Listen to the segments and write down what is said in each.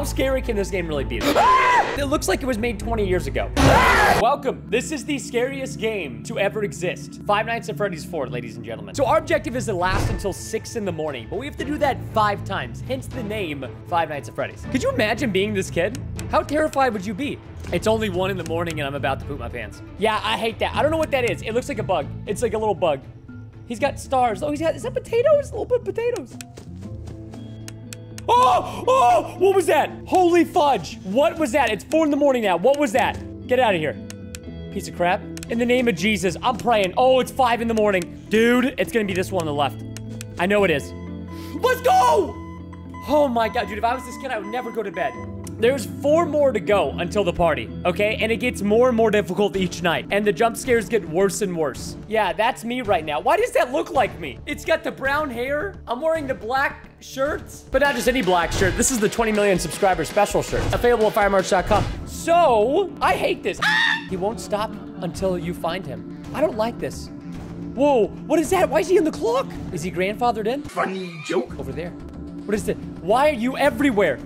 How scary can this game really be? It looks like it was made 20 years ago. Welcome. This is the scariest game to ever exist. Five Nights at Freddy's 4, ladies and gentlemen. So our objective is to last until 6 in the morning, but we have to do that five times, hence the name Five Nights at Freddy's. Could you imagine being this kid? How terrified would you be? It's only 1 in the morning and I'm about to poop my pants. Yeah, I hate that. I don't know what that is. It looks like a bug. It's like a little bug. He's got stars. Oh, he's got, is that potatoes? A little bit of potatoes. Oh, oh, what was that? Holy fudge. What was that? It's four in the morning now. What was that? Get out of here. Piece of crap. In the name of Jesus, I'm praying. Oh, it's five in the morning. Dude, it's gonna be this one on the left. I know it is. Let's go! Oh my god, dude, if I was this kid, I would never go to bed. There's four more to go until the party, okay? And it gets more and more difficult each night. And the jump scares get worse and worse. Yeah, that's me right now. Why does that look like me? It's got the brown hair. I'm wearing the black shirts. But not just any black shirt. This is the 20 million subscriber special shirt. Available at firemerch.com. So, I hate this. He won't stop until you find him. I don't like this. Whoa, what is that? Why is he in the clock? Is he grandfathered in? Funny joke. Over there. What is it? Why are you everywhere?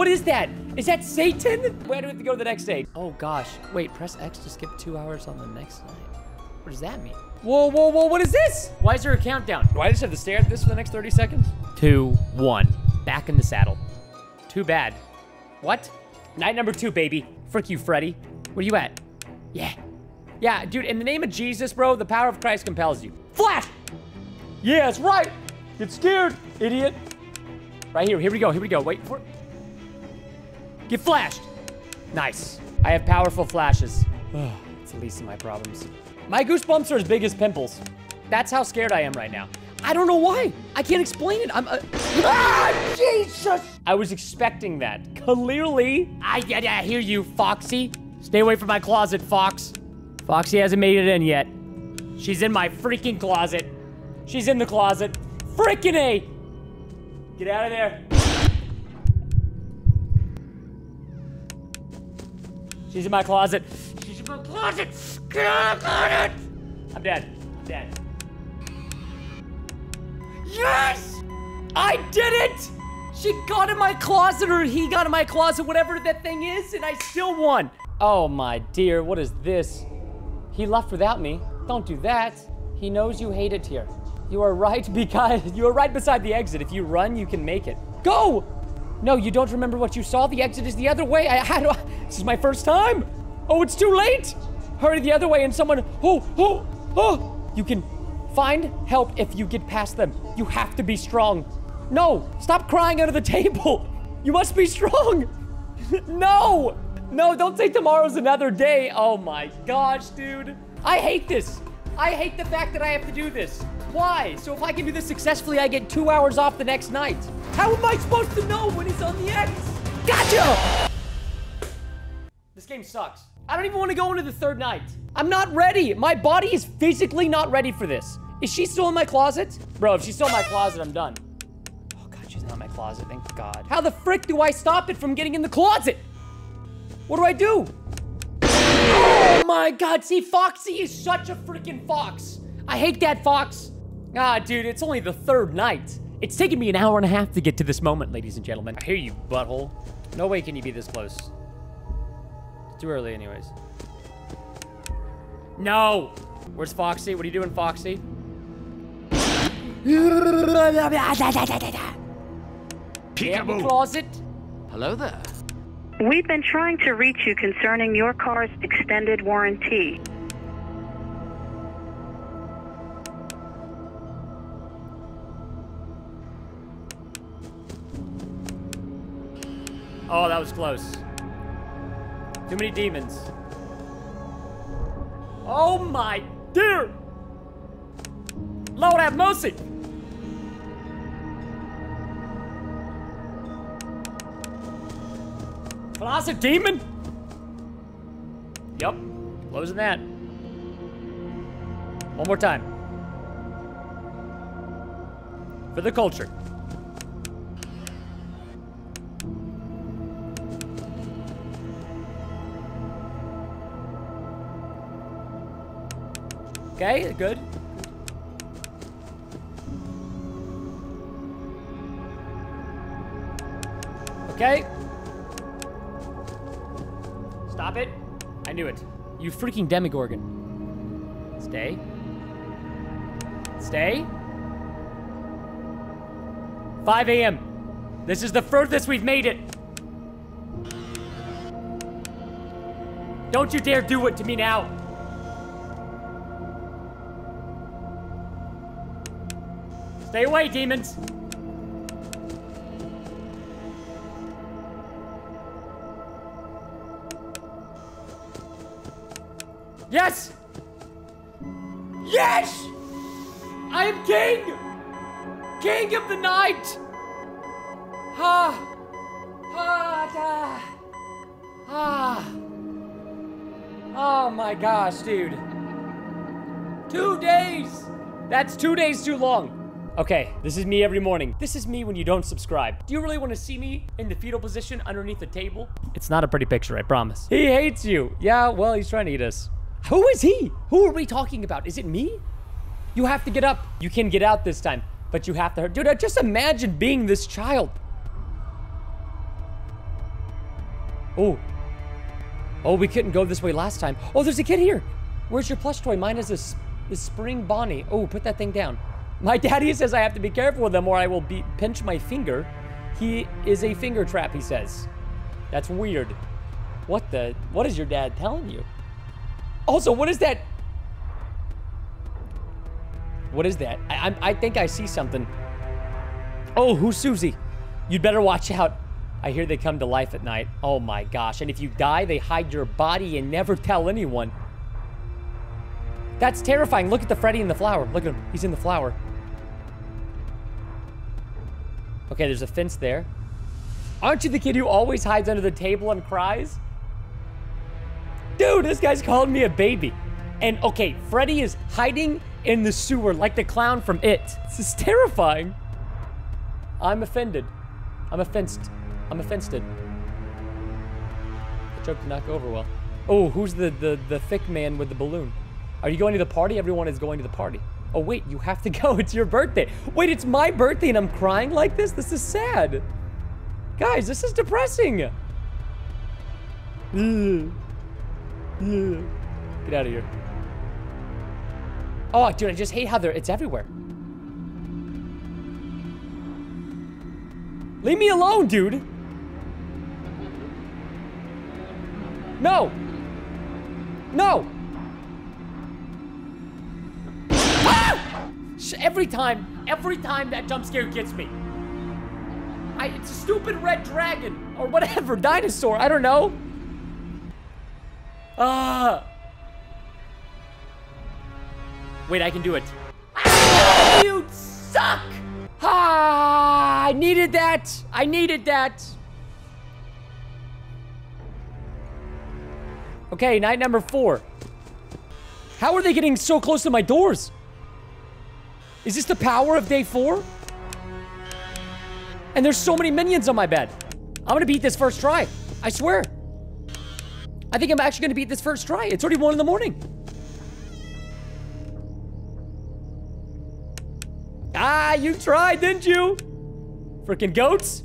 What is that? Is that Satan? Where do we have to go to the next day? Oh gosh. Wait, press X to skip two hours on the next night. What does that mean? Whoa, whoa, whoa, what is this? Why is there a countdown? Do I just have to stare at this for the next 30 seconds? Two, one. Back in the saddle. Too bad. What? Night number two, baby. Frick you, Freddy. Where are you at? Yeah. Yeah, dude, in the name of Jesus, bro, the power of Christ compels you. Flash! Yeah, that's right. Get scared, idiot. Right here, here we go, here we go. Wait for. Get flashed. Nice. I have powerful flashes. it's the least of my problems. My goosebumps are as big as pimples. That's how scared I am right now. I don't know why. I can't explain it. I'm. Uh, ah, Jesus! I was expecting that. Clearly. I, I, I hear you, Foxy. Stay away from my closet, Fox. Foxy hasn't made it in yet. She's in my freaking closet. She's in the closet. Freaking A! Get out of there. She's in my closet. She's in my closet. Get out of the closet. I'm dead. I'm dead. Yes! I did it! She got in my closet or he got in my closet, whatever that thing is, and I still won. Oh my dear, what is this? He left without me. Don't do that. He knows you hate it here. You are right because you are right beside the exit. If you run, you can make it. Go! No, you don't remember what you saw. The exit is the other way. I had this is my first time. Oh, it's too late. Hurry the other way and someone oh, oh, oh. You can find help if you get past them. You have to be strong. No, stop crying under the table. You must be strong. no. No, don't say tomorrow's another day. Oh my gosh, dude. I hate this. I hate the fact that I have to do this. Why? So if I can do this successfully, I get two hours off the next night. How am I supposed to know when he's on the X? Gotcha! This game sucks. I don't even want to go into the third night. I'm not ready. My body is physically not ready for this. Is she still in my closet? Bro, if she's still in my closet, I'm done. Oh god, she's not in my closet, thank god. How the frick do I stop it from getting in the closet? What do I do? Oh my god, see, Foxy is such a freaking fox. I hate that fox. Ah, dude, it's only the third night. It's taken me an hour and a half to get to this moment, ladies and gentlemen. I hear you, butthole. No way can you be this close. It's too early anyways. No! Where's Foxy? What are you doing, Foxy? Peekaboo. Closet? Hello there. We've been trying to reach you concerning your car's extended warranty. Oh, that was close. Too many demons. Oh my dear! Lord have mercy! Closet demon? Yep, Closing that. One more time. For the culture. Okay, good. Okay. Stop it. I knew it. You freaking Demigorgon. Stay. Stay. 5 a.m. This is the furthest we've made it. Don't you dare do it to me now. Stay away, demons. Yes! Yes! I am king! King of the night! Ha! Ha! Ah! Oh my gosh, dude. Two days! That's two days too long. Okay, this is me every morning. This is me when you don't subscribe. Do you really want to see me in the fetal position underneath the table? It's not a pretty picture, I promise. He hates you. Yeah, well, he's trying to eat us. Who is he? Who are we talking about? Is it me? You have to get up. You can get out this time, but you have to hurt. Dude, just imagine being this child. Oh. Oh, we couldn't go this way last time. Oh, there's a kid here. Where's your plush toy? Mine is a, a spring Bonnie. Oh, put that thing down. My daddy says I have to be careful with them or I will be pinch my finger. He is a finger trap, he says. That's weird. What the? What is your dad telling you? Also, what is that? What is that? I, I, I think I see something. Oh, who's Susie? You'd better watch out. I hear they come to life at night. Oh my gosh. And if you die, they hide your body and never tell anyone. That's terrifying. Look at the Freddy in the flower. Look at him. He's in the flower. Okay, there's a fence there. Aren't you the kid who always hides under the table and cries? Dude, this guy's calling me a baby. And okay, Freddy is hiding in the sewer like the clown from It. This is terrifying. I'm offended. I'm offensed. I'm offensed. The joke did not go over well. Oh, who's the, the, the thick man with the balloon? Are you going to the party? Everyone is going to the party. Oh, wait, you have to go. It's your birthday. Wait, it's my birthday and I'm crying like this? This is sad. Guys, this is depressing. Get out of here. Oh, dude, I just hate how it's everywhere. Leave me alone, dude. No. No. Ah! Every time, every time that jump scare gets me. I, it's a stupid red dragon or whatever, dinosaur, I don't know. Ah. Wait, I can do it. Ah, you suck! Ah, I needed that. I needed that. Okay, night number four. How are they getting so close to my doors? Is this the power of day four? And there's so many minions on my bed. I'm gonna beat this first try. I swear. I think I'm actually gonna beat this first try. It's already one in the morning. Ah, you tried, didn't you? Freaking goats.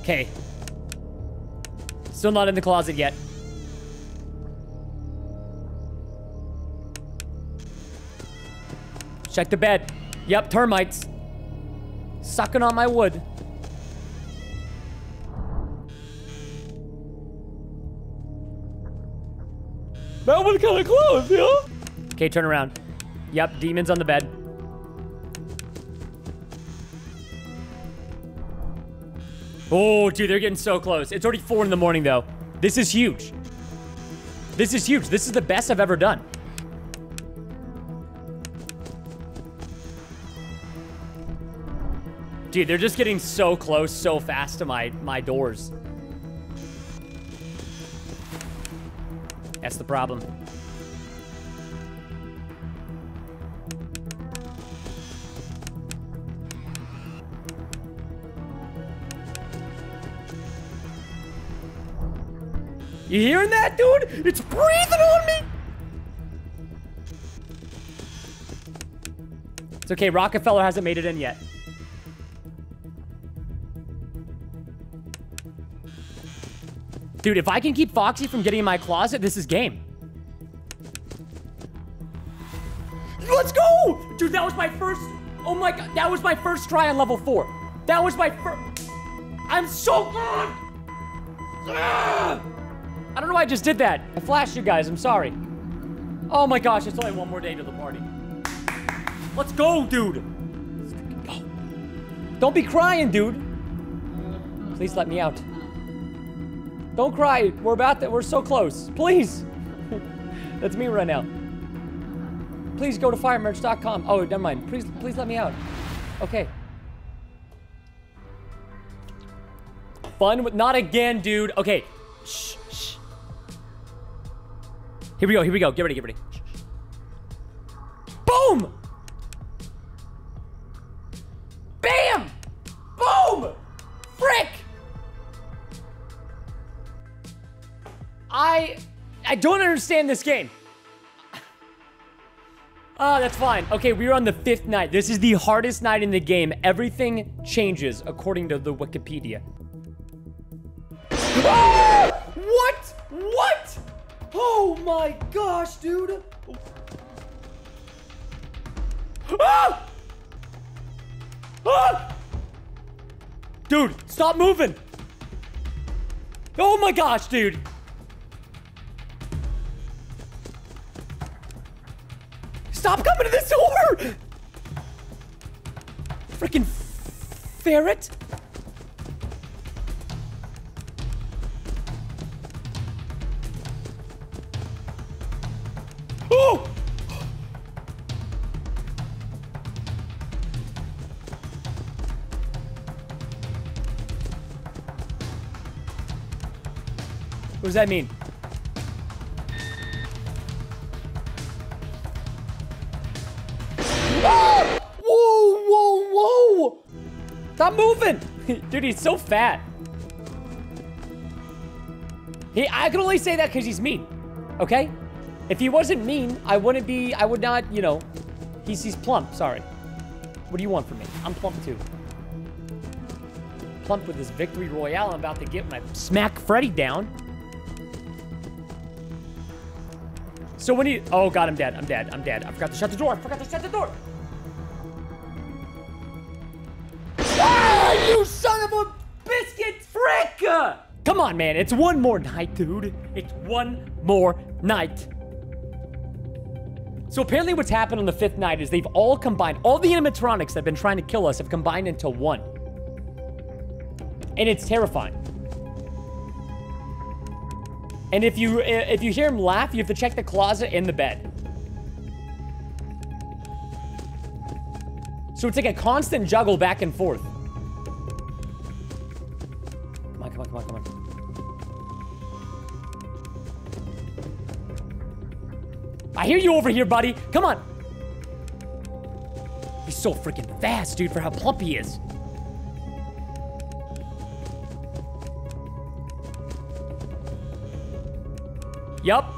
Okay. Still not in the closet yet. Check the bed. Yep, termites. Sucking on my wood. That was kind of close, yeah? Okay, turn around. Yep, demons on the bed. Oh, dude, they're getting so close. It's already four in the morning, though. This is huge. This is huge. This is the best I've ever done. Dude, they're just getting so close so fast to my, my doors. That's the problem. You hearing that, dude? It's breathing on me! It's okay. Rockefeller hasn't made it in yet. Dude, if I can keep Foxy from getting in my closet, this is game. Let's go! Dude, that was my first... Oh my god, that was my first try on level 4. That was my first... I'm so good! Ah! I don't know why I just did that. I flashed you guys, I'm sorry. Oh my gosh, it's only one more day to the party. Let's go, dude! Let's go. Don't be crying, dude. Please let me out. Don't cry. We're about to, We're so close. Please. That's me right now. Please go to firemerch.com. Oh, never mind. Please, please let me out. Okay. Fun with not again, dude. Okay. Shh, shh. Here we go. Here we go. Get ready. Get ready. Boom! I don't understand this game. Ah, that's fine. Okay, we're on the fifth night. This is the hardest night in the game. Everything changes according to the Wikipedia. Ah! What? What? Oh my gosh, dude. Ah! Ah! Dude, stop moving. Oh my gosh, dude. Stop coming to this door! Freaking ferret. Oh! What does that mean? Dude, he's so fat. He, I can only say that because he's mean, okay? If he wasn't mean, I wouldn't be, I would not, you know, he's, he's plump, sorry. What do you want from me? I'm plump too. Plump with this victory royale I'm about to get my smack Freddy down. So when he, oh god, I'm dead, I'm dead, I'm dead. I forgot to shut the door, I forgot to shut the door. On, man, it's one more night, dude. It's one more night. So apparently what's happened on the fifth night is they've all combined, all the animatronics that have been trying to kill us have combined into one. And it's terrifying. And if you eh, if you hear him laugh, you have to check the closet and the bed. So it's like a constant juggle back and forth. Come on, come on, come on, come on. I hear you over here, buddy. Come on. He's so freaking fast, dude, for how plump he is. Yup.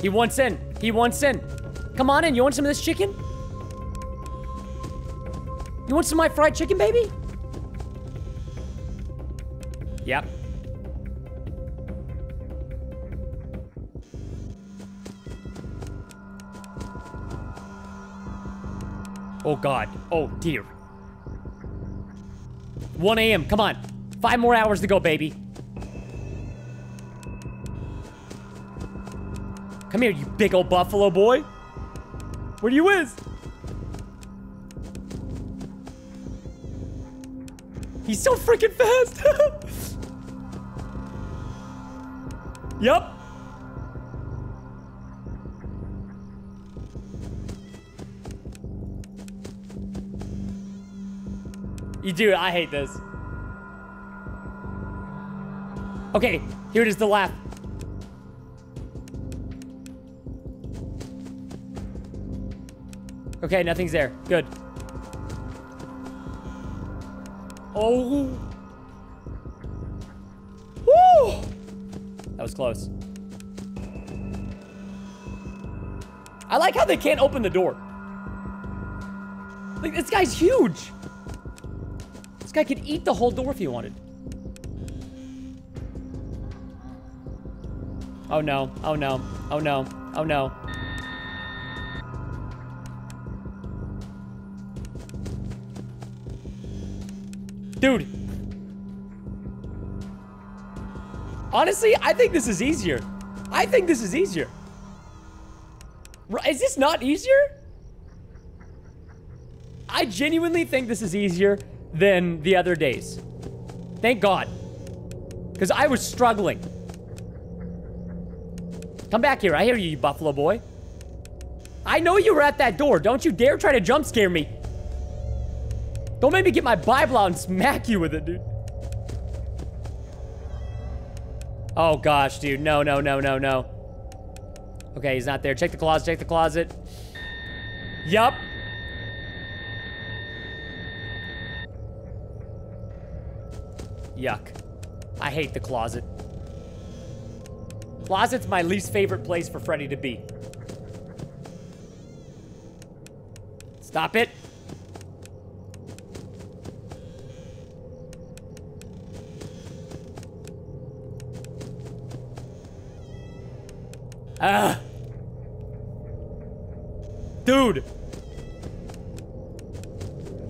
He wants in. He wants in. Come on in. You want some of this chicken? You want some of my fried chicken, baby? Yep. Oh god. Oh dear. 1 a.m. Come on. Five more hours to go, baby. Come here, you big old buffalo boy. Where are you is? He's so freaking fast. yep. You do. I hate this. Okay, here it is the laugh. Okay, nothing's there. Good. Oh. Woo! That was close. I like how they can't open the door. Like, this guy's huge. Guy could eat the whole door if he wanted. Oh no, oh no, oh no, oh no. Dude. Honestly, I think this is easier. I think this is easier. Is this not easier? I genuinely think this is easier than the other days. Thank God. Because I was struggling. Come back here. I hear you, you buffalo boy. I know you were at that door. Don't you dare try to jump scare me. Don't make me get my Bible out and smack you with it, dude. Oh, gosh, dude. No, no, no, no, no. Okay, he's not there. Check the closet. Check the closet. Yup. Yuck. I hate the closet. Closet's my least favorite place for Freddy to be. Stop it. Ah. Dude.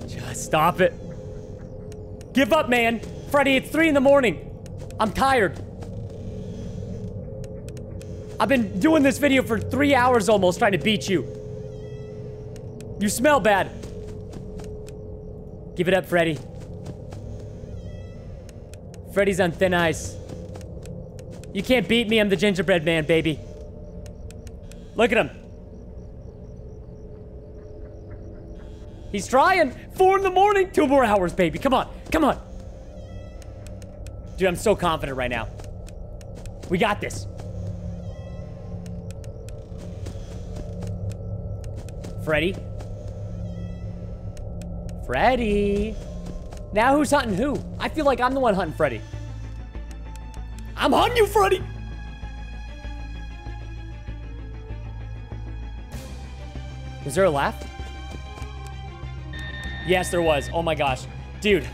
Just stop it. Give up, man. Freddy, it's 3 in the morning. I'm tired. I've been doing this video for three hours almost trying to beat you. You smell bad. Give it up, Freddy. Freddy's on thin ice. You can't beat me, I'm the gingerbread man, baby. Look at him. He's trying. Four in the morning. Two more hours, baby. Come on. Come on. Dude, I'm so confident right now. We got this. Freddy. Freddy. Now who's hunting who? I feel like I'm the one hunting Freddy. I'm hunting you, Freddy. Was there a laugh? Yes, there was. Oh my gosh. Dude,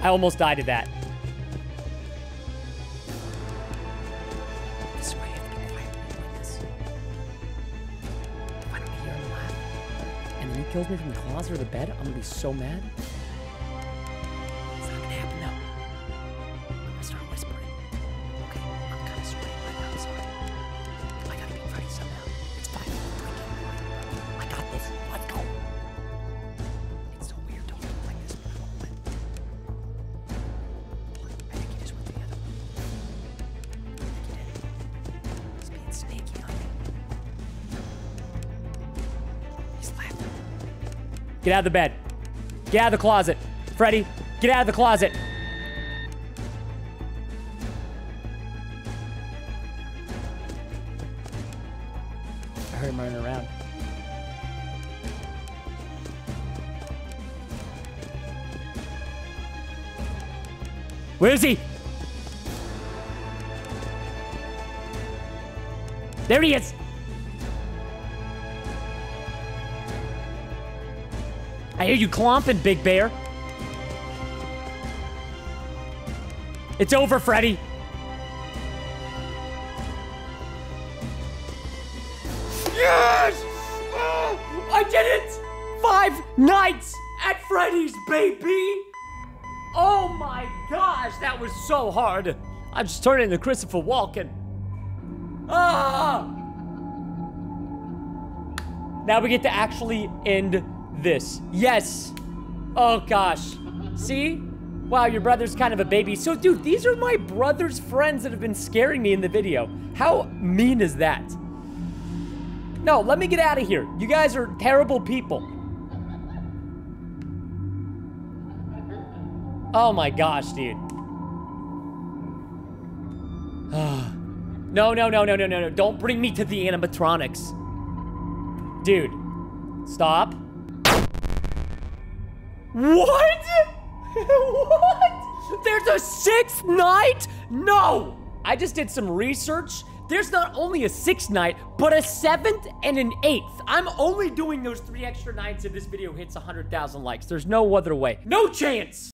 I almost died of that. Kills me from the closet or the bed, I'm gonna be so mad. Get out of the bed. Get out of the closet. Freddy, get out of the closet. I heard him running around. Where is he? There he is. I hear you clomping, Big Bear. It's over, Freddy. Yes! Oh, I did it! Five nights at Freddy's, baby! Oh my gosh, that was so hard. I just turned into Christopher Walken. Ah! Now we get to actually end this. Yes. Oh gosh. See? Wow, your brother's kind of a baby. So, dude, these are my brother's friends that have been scaring me in the video. How mean is that? No, let me get out of here. You guys are terrible people. Oh my gosh, dude. no, no, no, no, no, no, no. Don't bring me to the animatronics. Dude, stop. What? what? There's a sixth night? No! I just did some research. there's not only a sixth night, but a seventh and an eighth. I'm only doing those three extra nights if this video hits 100,000 likes. There's no other way. No chance!